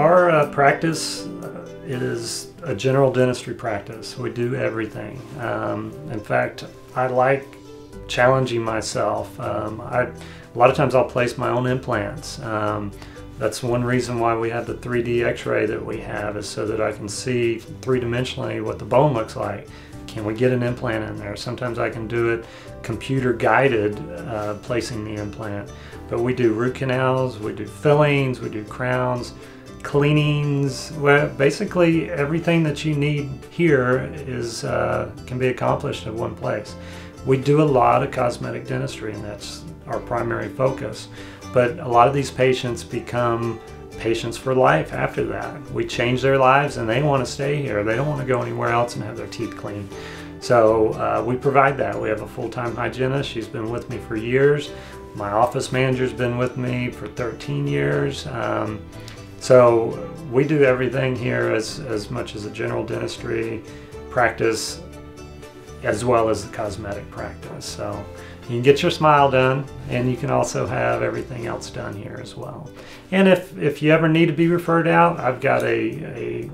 Our uh, practice uh, is a general dentistry practice. We do everything. Um, in fact, I like challenging myself. Um, I, a lot of times I'll place my own implants. Um, that's one reason why we have the 3D x-ray that we have is so that I can see three-dimensionally what the bone looks like. Can we get an implant in there? Sometimes I can do it computer guided, uh, placing the implant. But we do root canals, we do fillings, we do crowns, cleanings. Well, basically everything that you need here is uh, can be accomplished at one place. We do a lot of cosmetic dentistry and that's our primary focus. But a lot of these patients become patients for life after that. We change their lives and they want to stay here. They don't want to go anywhere else and have their teeth cleaned. So uh, we provide that. We have a full-time hygienist. She's been with me for years. My office manager's been with me for 13 years. Um, so we do everything here as, as much as a general dentistry practice as well as the cosmetic practice. So you can get your smile done and you can also have everything else done here as well. And if, if you ever need to be referred out, I've got a, a,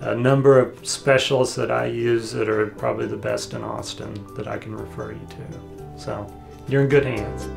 a number of specialists that I use that are probably the best in Austin that I can refer you to. So you're in good hands.